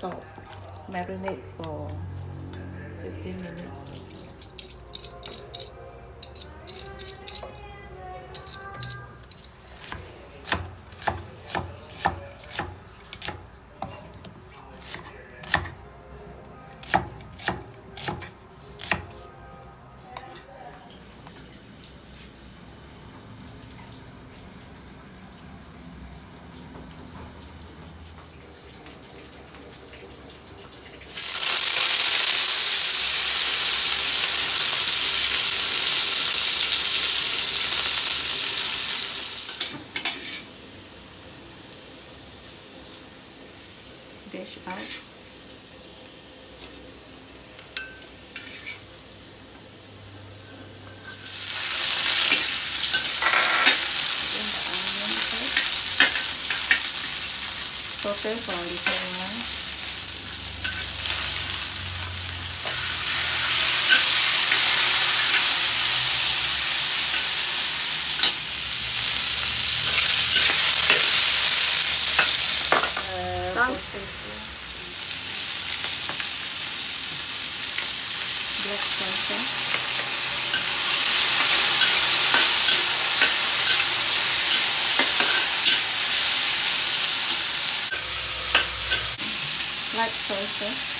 salt. Marinate for 15 minutes. Dish out. Then the onion first. блок соуса. White soy sauce.